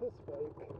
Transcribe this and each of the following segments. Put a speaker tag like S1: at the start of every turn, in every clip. S1: this bike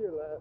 S2: your lap.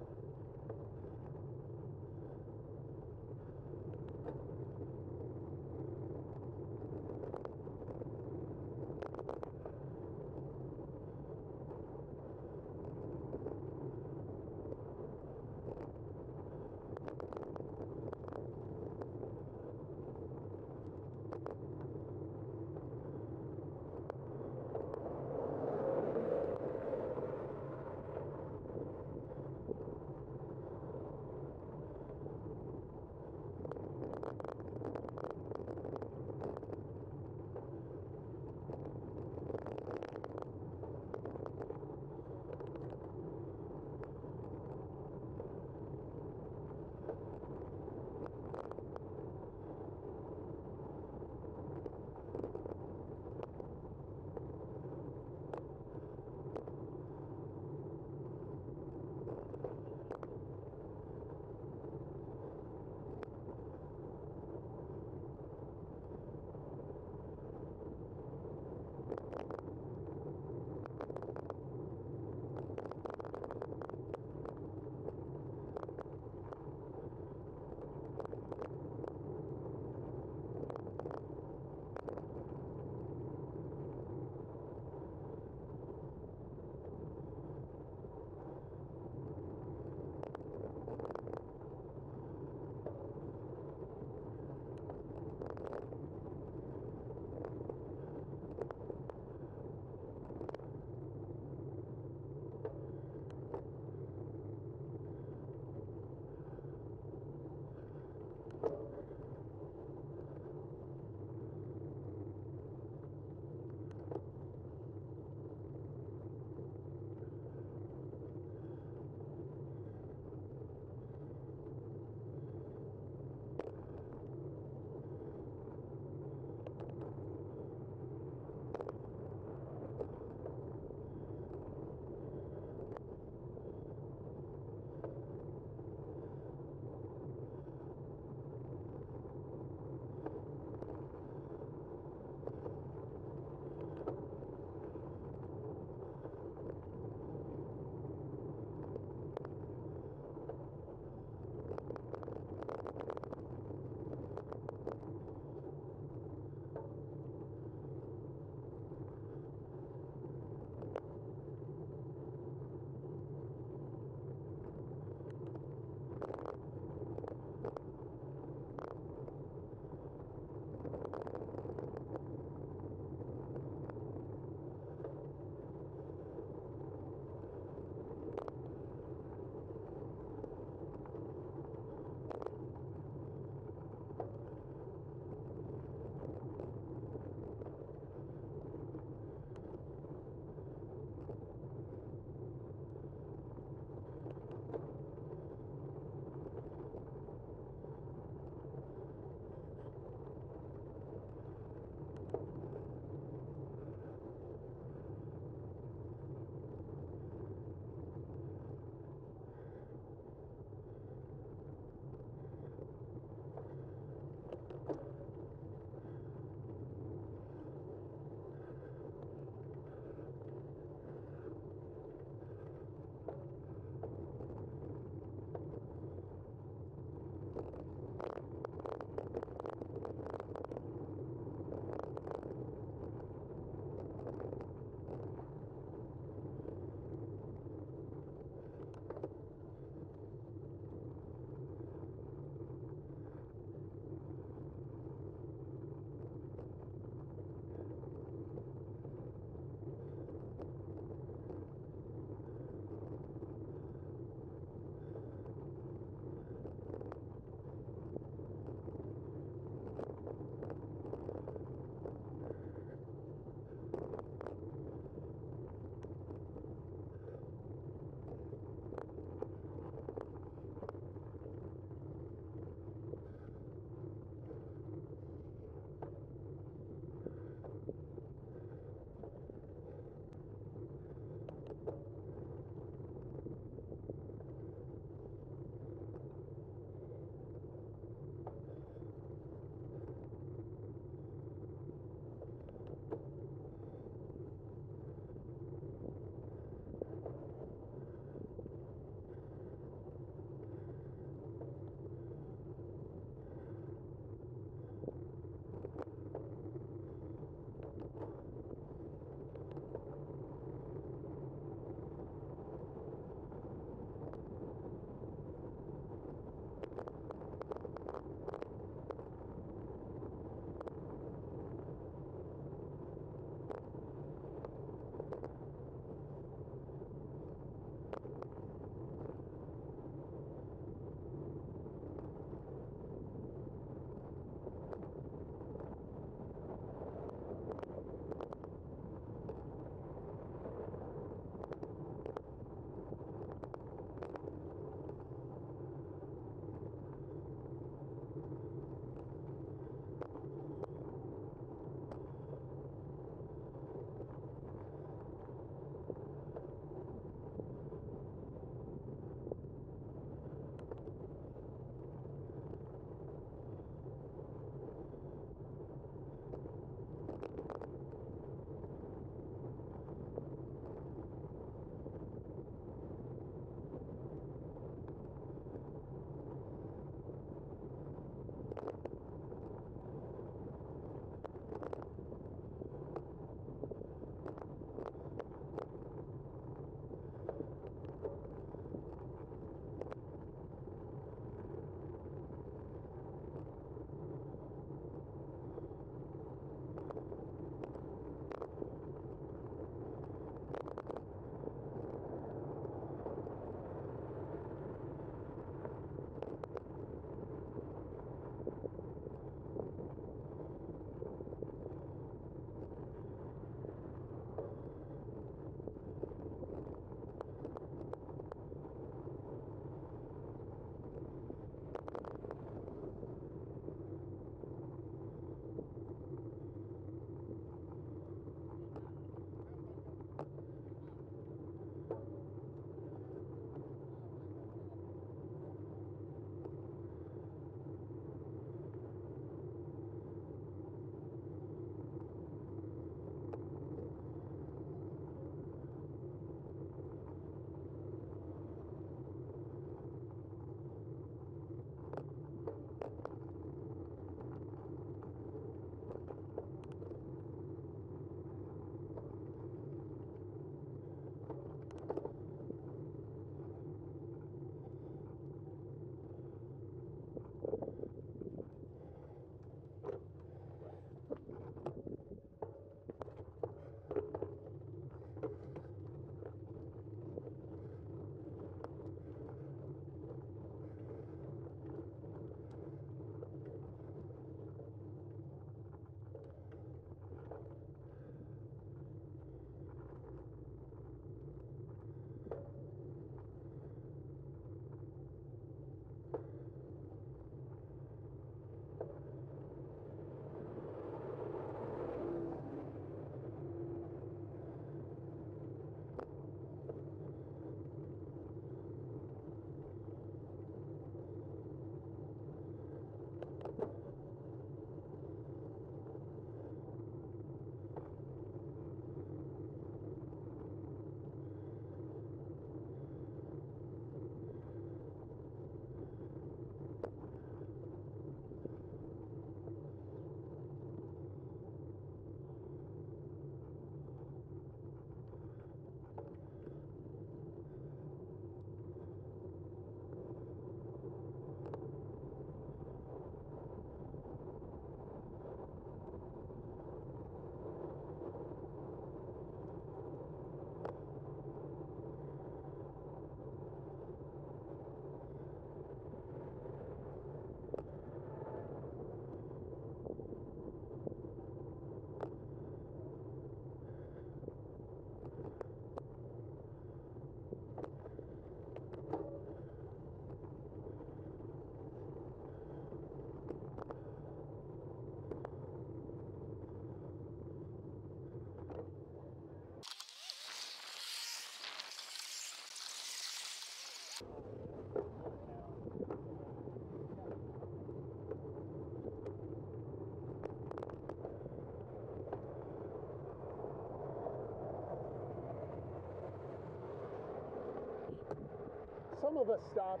S3: some of us stop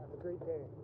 S3: Have a great day.